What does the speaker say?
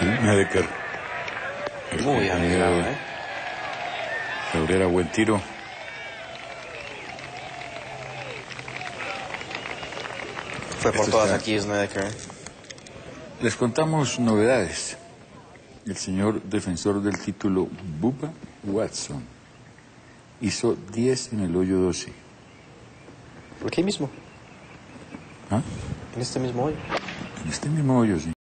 Medeker. Eh, Muy eh, arriesgado, ¿eh? Cabrera, buen tiro. Fue por Esto todas está- aquí Snedeker. Les contamos novedades. El señor defensor del título, Bubba Watson, hizo 10 en el hoyo 12. ¿Por qué mismo? ¿Ah? En este mismo hoyo? En este mismo hoyo, sí.